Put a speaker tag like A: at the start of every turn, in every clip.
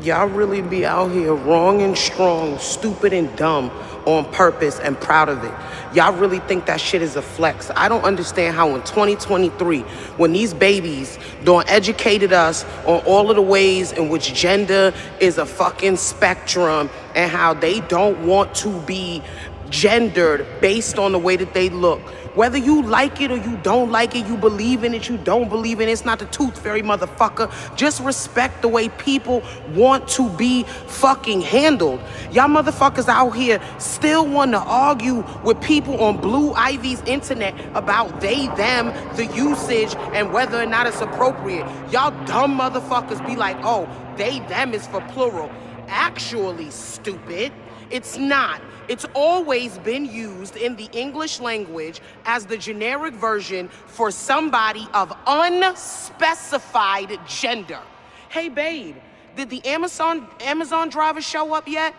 A: Y'all really be out here wrong and strong, stupid and dumb on purpose and proud of it. Y'all really think that shit is a flex. I don't understand how in 2023, when these babies don't educated us on all of the ways in which gender is a fucking spectrum and how they don't want to be gendered based on the way that they look. Whether you like it or you don't like it, you believe in it, you don't believe in it, it's not the tooth fairy, motherfucker. Just respect the way people want to be fucking handled. Y'all motherfuckers out here still want to argue with people on Blue Ivy's internet about they, them, the usage, and whether or not it's appropriate. Y'all dumb motherfuckers be like, oh, they, them is for plural. Actually, stupid, it's not. It's always been used in the English language as the generic version for somebody of unspecified gender. Hey, babe, did the Amazon Amazon driver show up yet?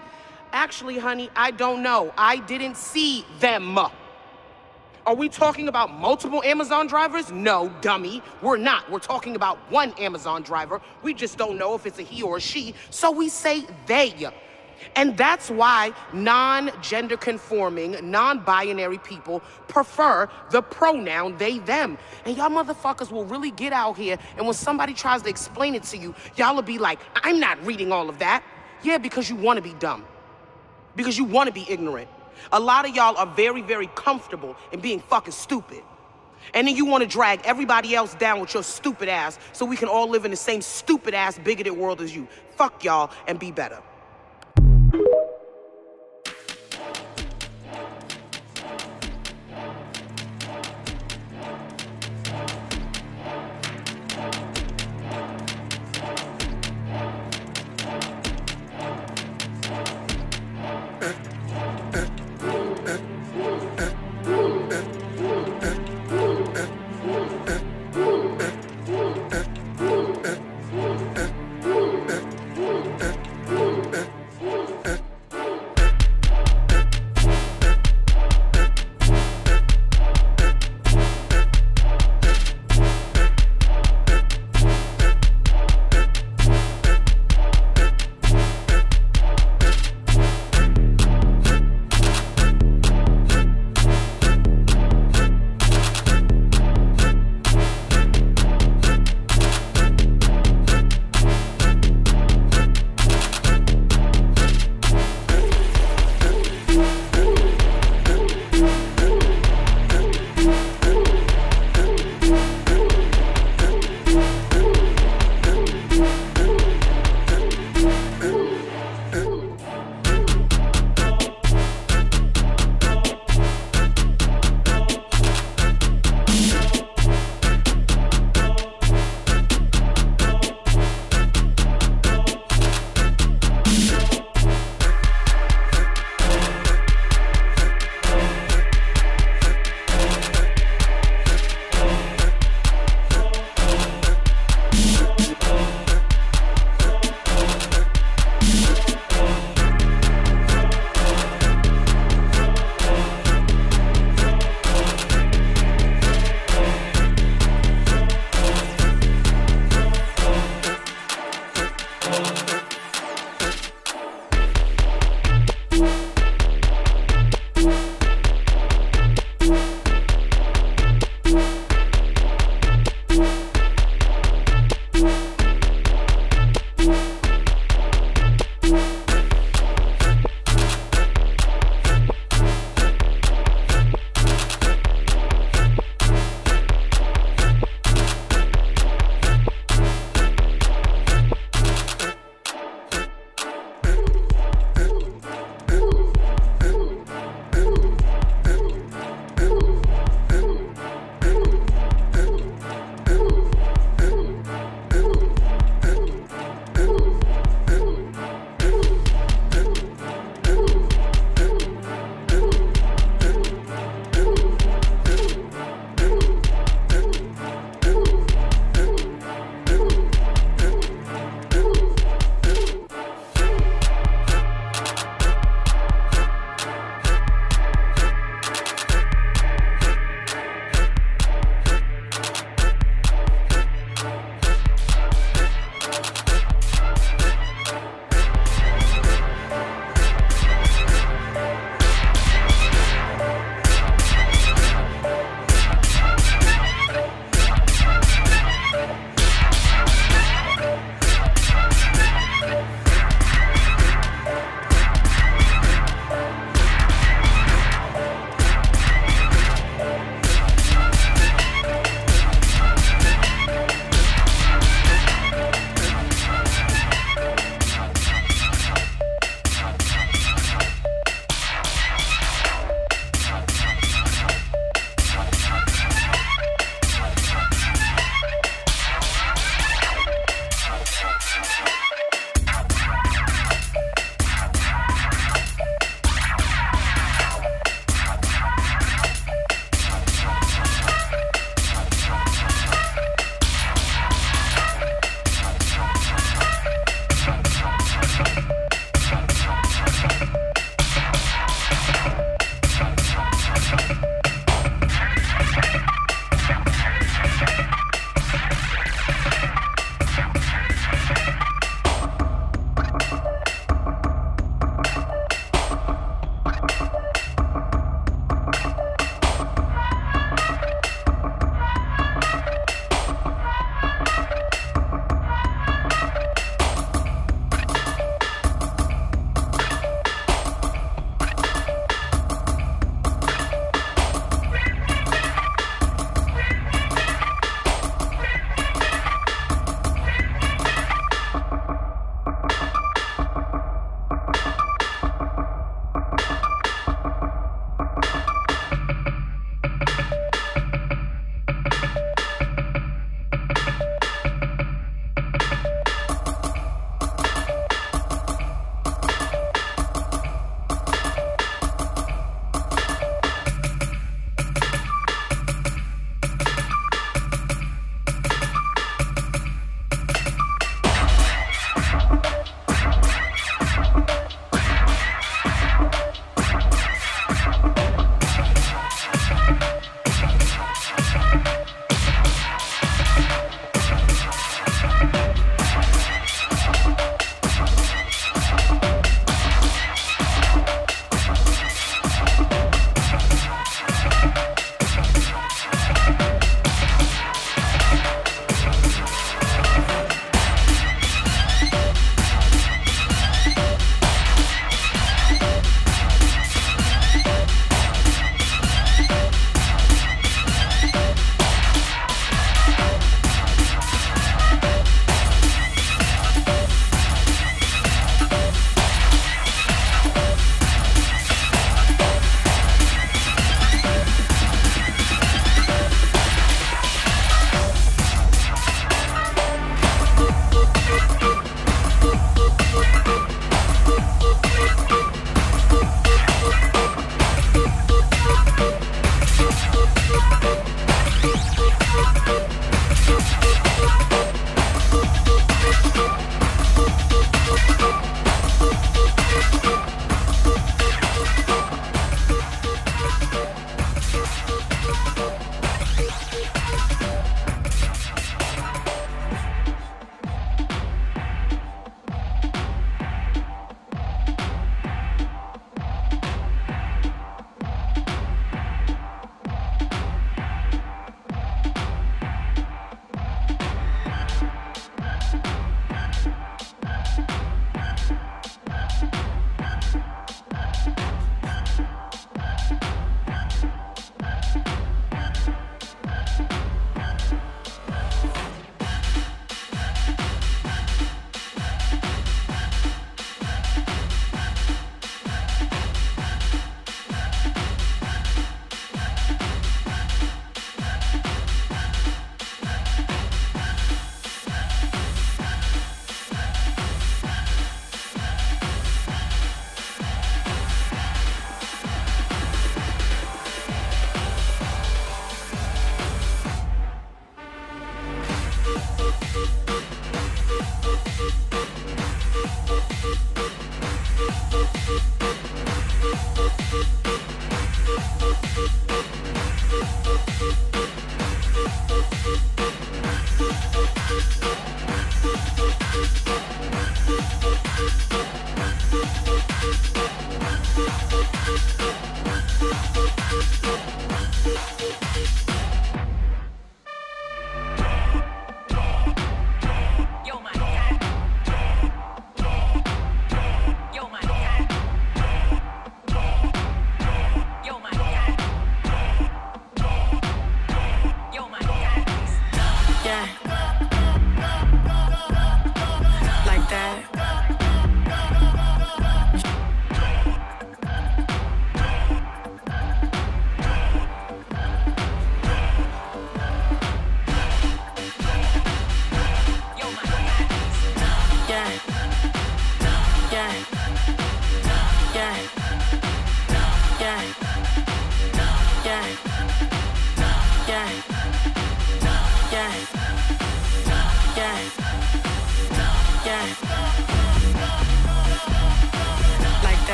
A: Actually, honey, I don't know. I didn't see them. Are we talking about multiple Amazon drivers? No, dummy. We're not. We're talking about one Amazon driver. We just don't know if it's a he or a she, so we say they. And that's why non gender conforming, non binary people prefer the pronoun they, them. And y'all motherfuckers will really get out here, and when somebody tries to explain it to you, y'all will be like, I'm not reading all of that. Yeah, because you want to be dumb, because you want to be ignorant. A lot of y'all are very, very comfortable in being fucking stupid. And then you want to drag everybody else down with your stupid ass so we can all live in the same stupid ass bigoted world as you. Fuck y'all and be better.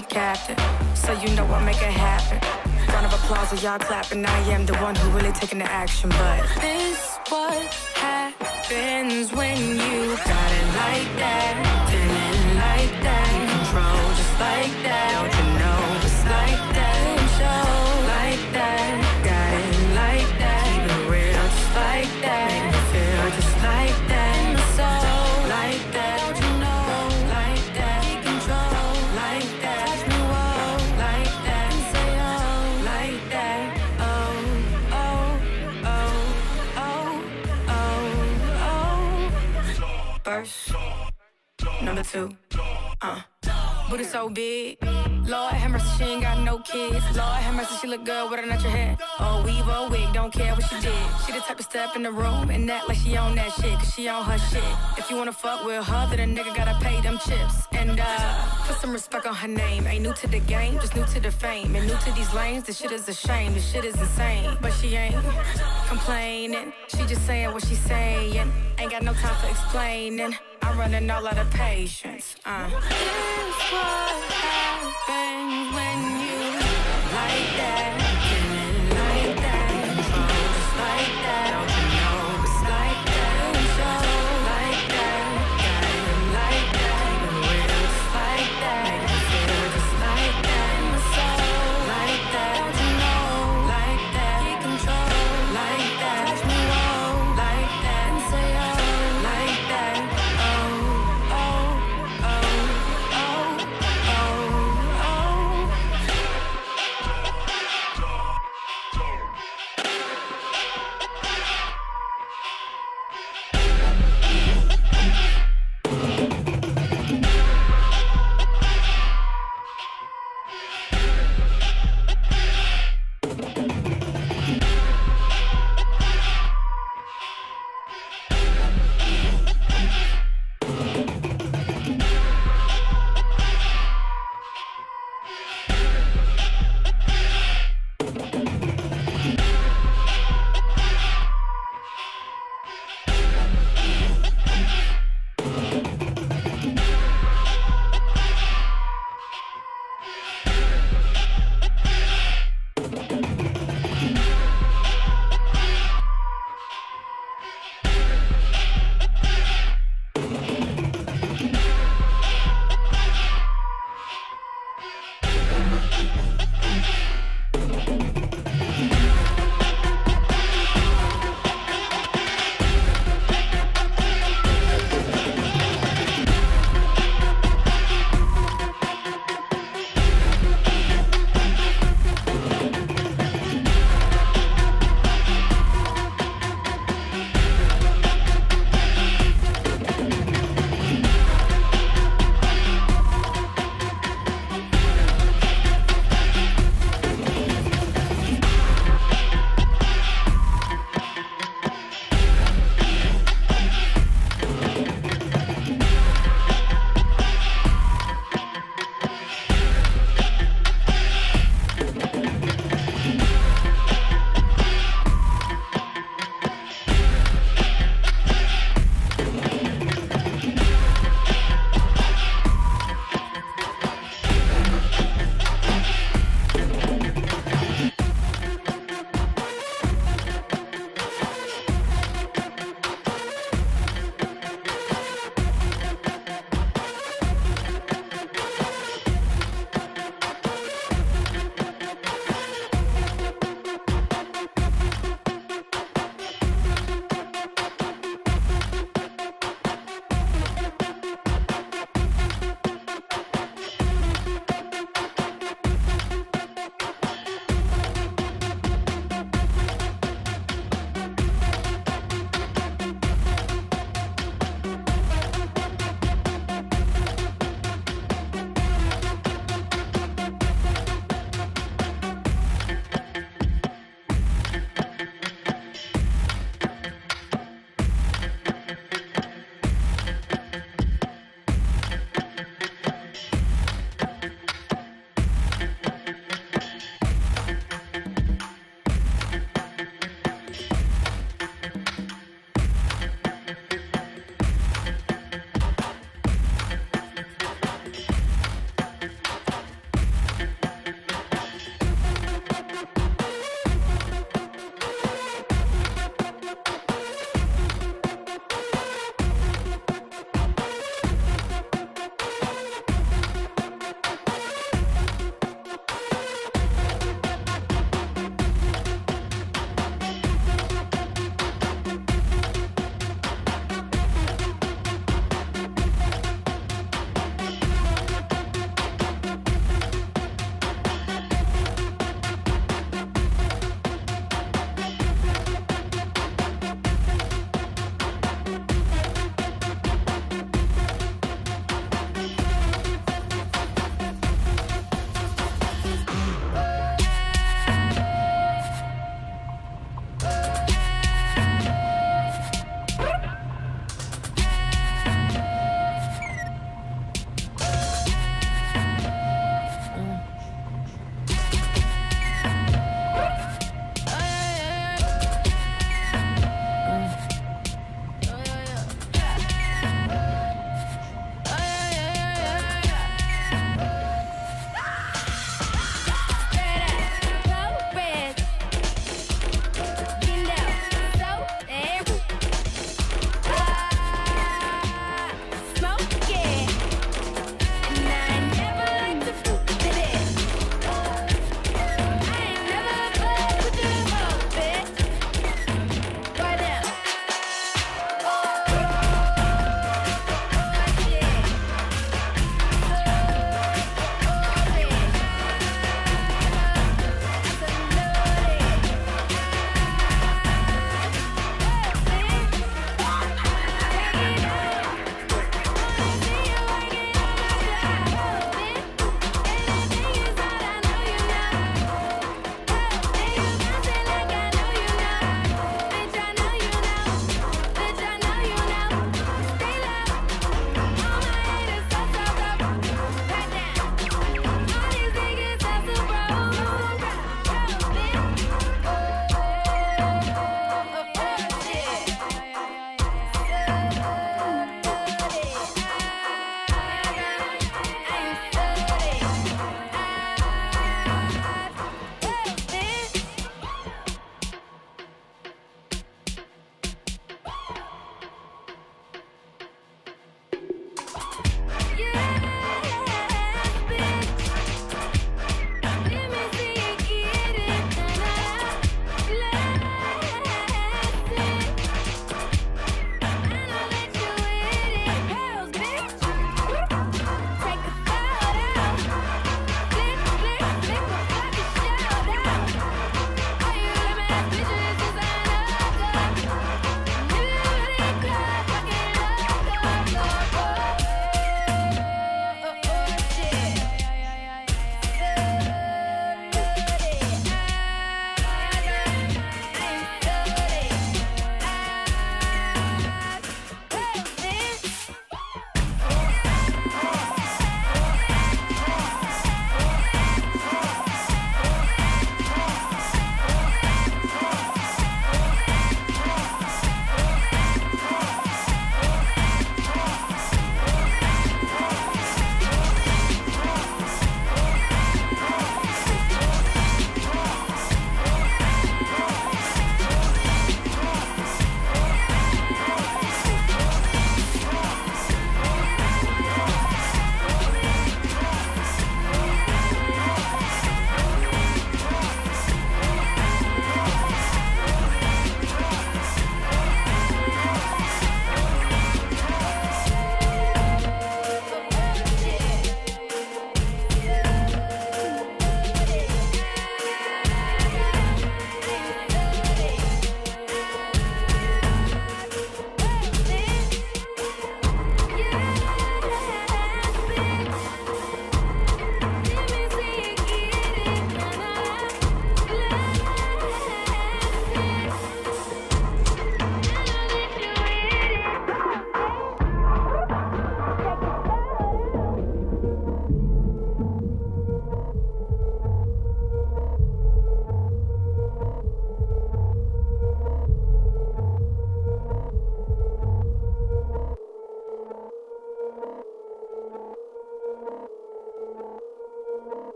B: Me captain, so you know I make it happen. Round of applause, of y'all clapping. I am the one who really taking the action, but this what happens when you shall big Lord have mercy, she ain't got no kids. Lord have mercy, she look good with a natural hair. Oh, weave or wig, don't care what she did. She the type of step in the room and act like she on that shit, cause she on her shit. If you wanna fuck with her, then a nigga gotta pay them chips. And uh, put some respect on her name. Ain't new to the game, just new to the fame. And new to these lanes, this shit is a shame. This shit is insane. But she ain't complaining. She just saying what she's saying. Ain't got no time for explaining. I'm running all out of patience. Uh. Happens when you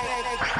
C: Thank you.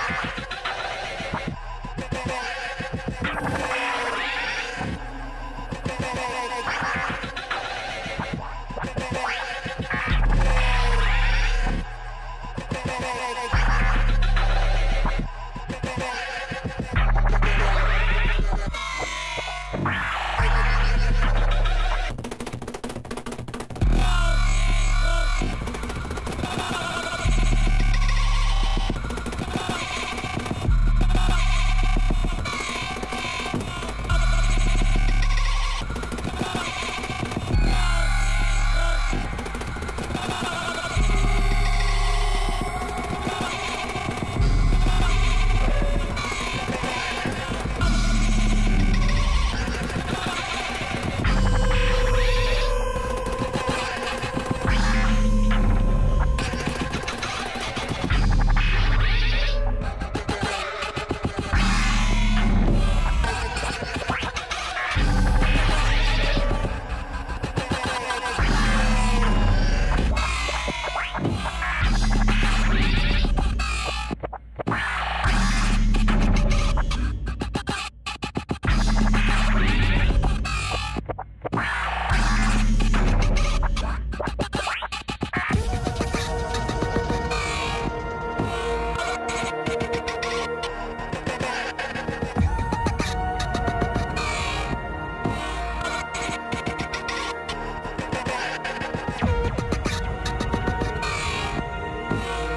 D: Yeah.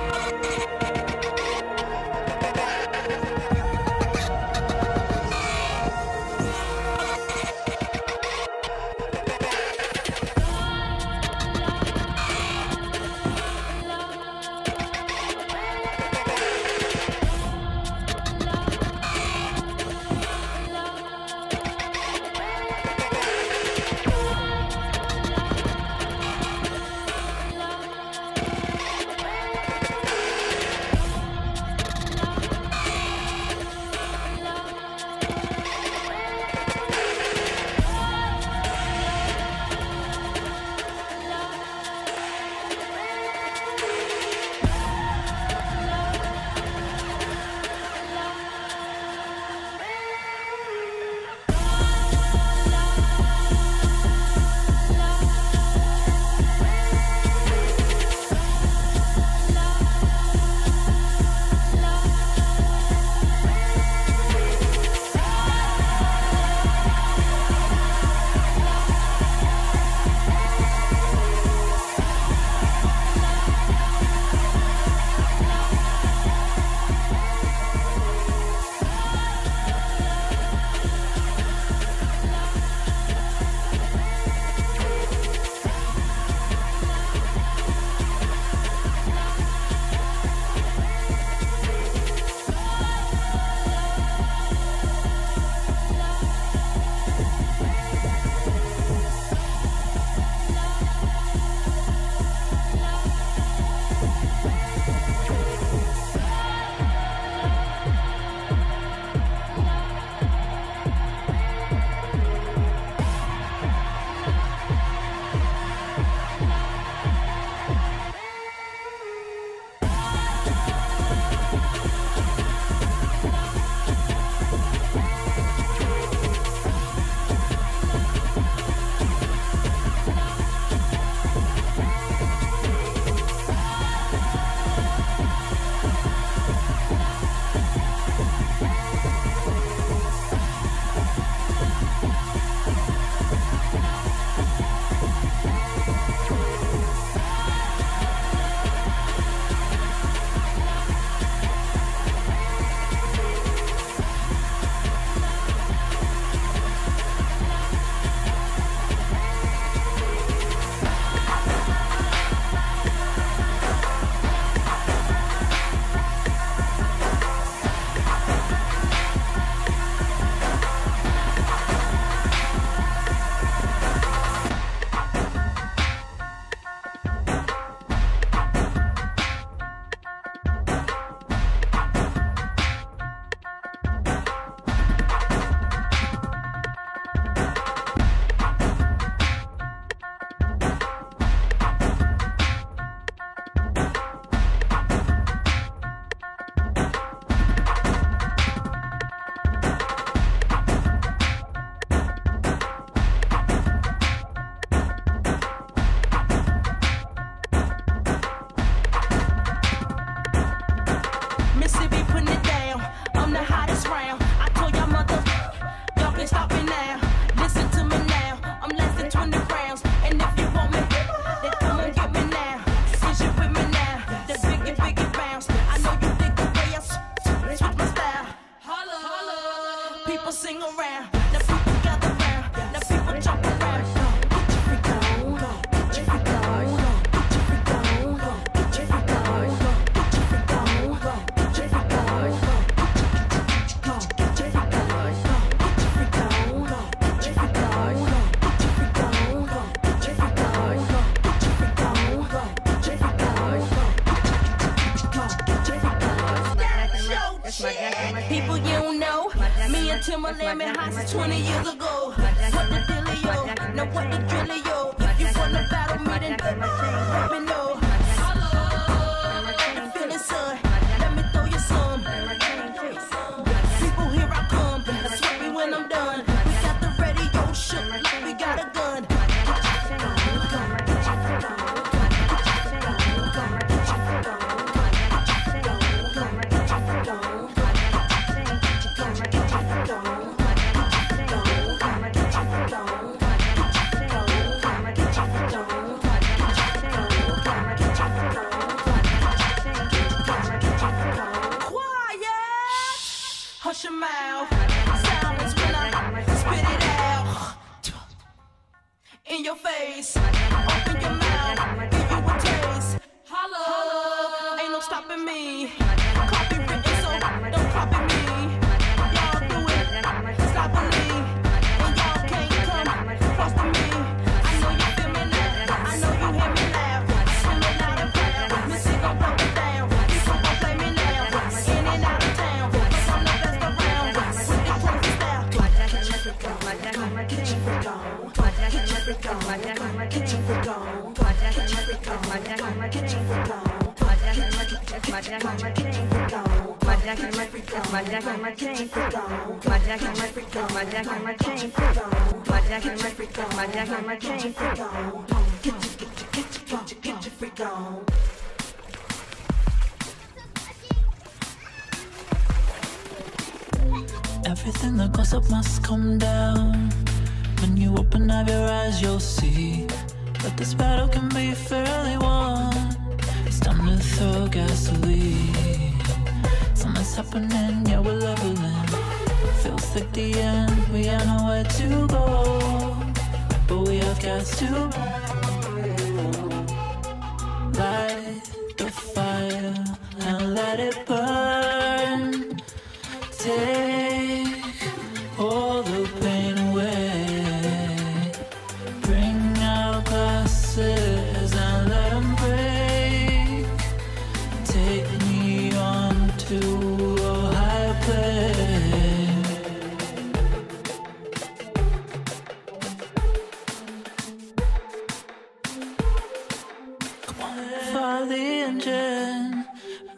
D: engine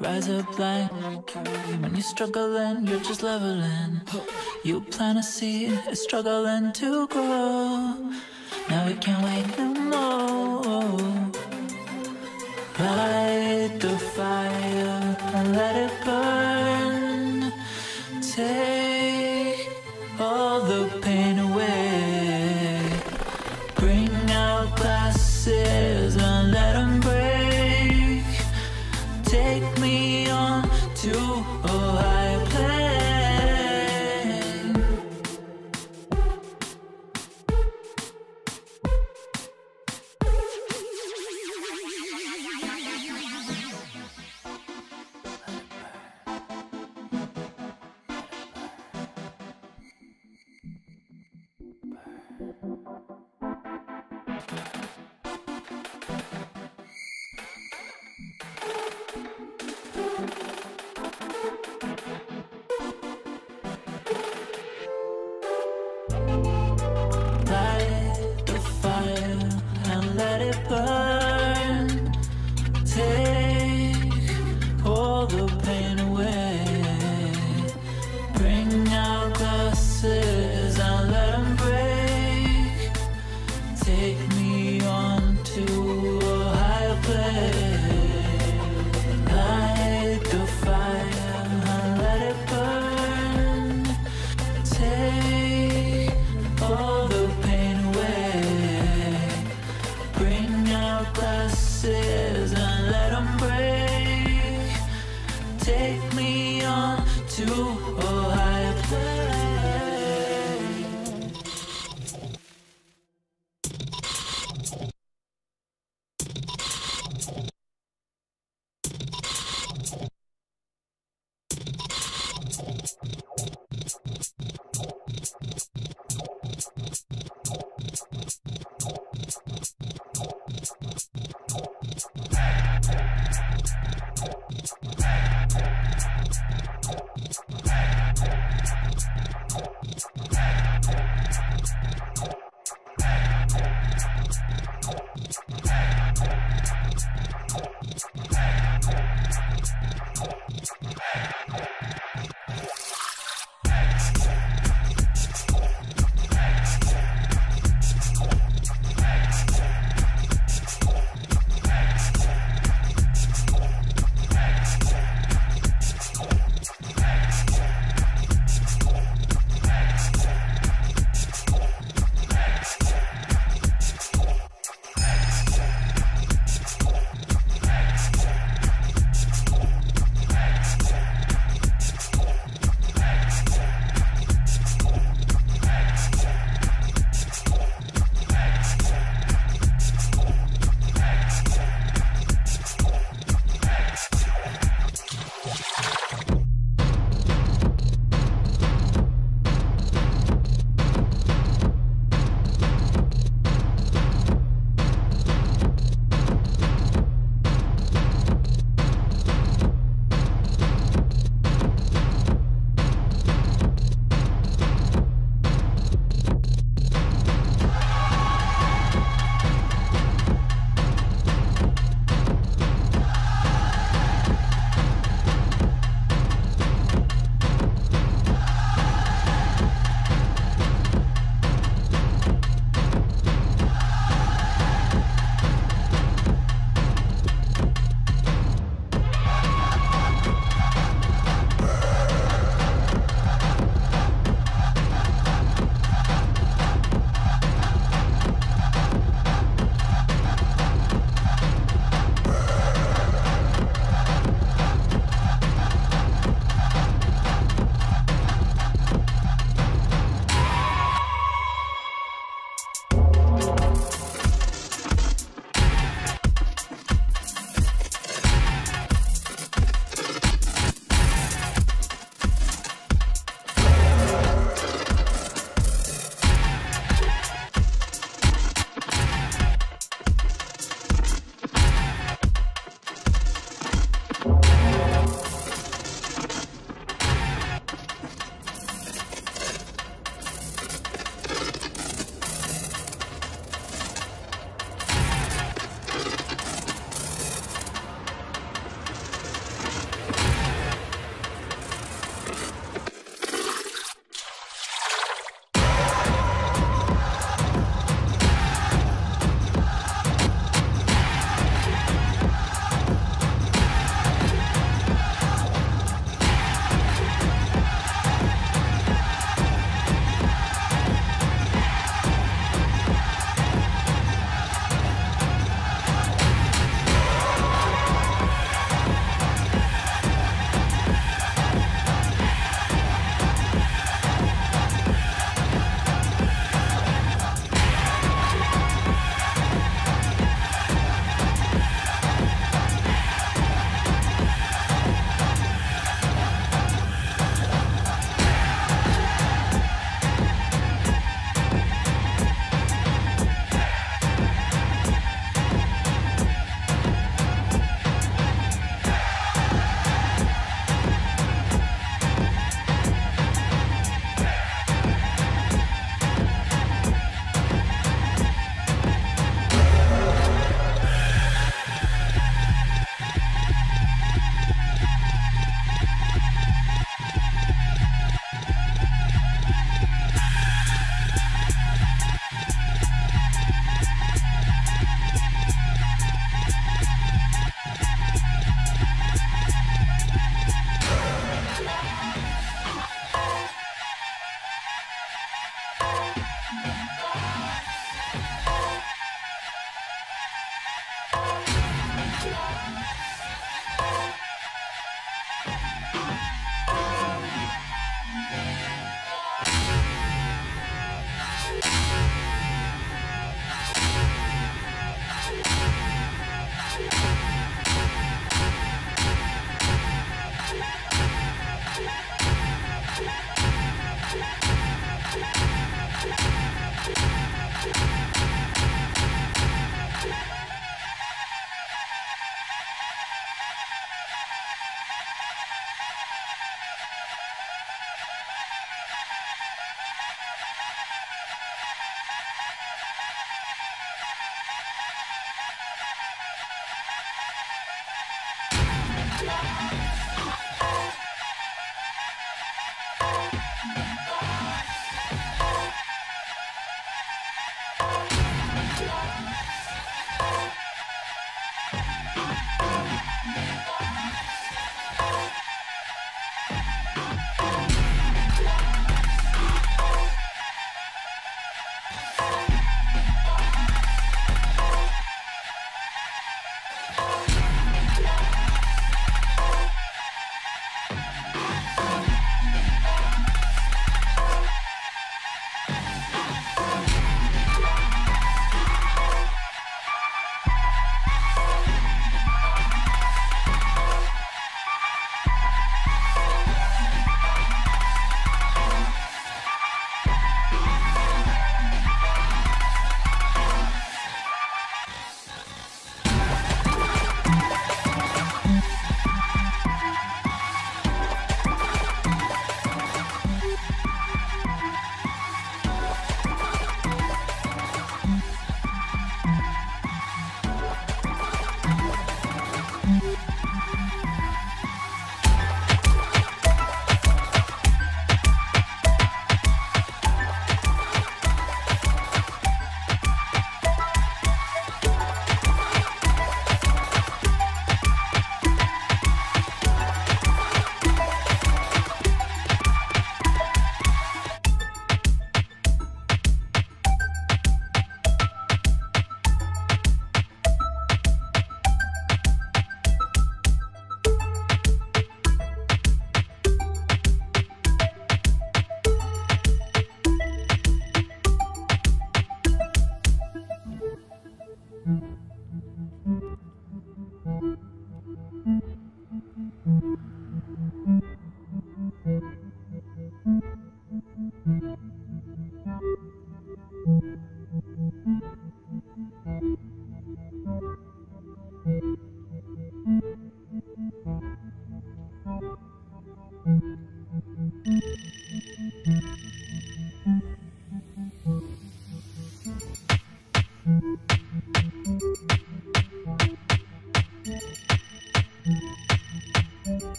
D: Rise up like When you're struggling, you're just leveling. You plant a seed, it's struggling to grow. Now we can't wait no more. Light the fire and let it burn.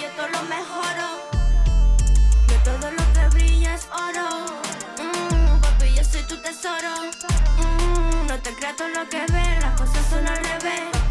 B: que todo lo mejoro. De todo lo que brilla es oro. Mm, papi, yo soy tu tesoro. Mm, no te creas todo lo que ves, las cosas son al revés.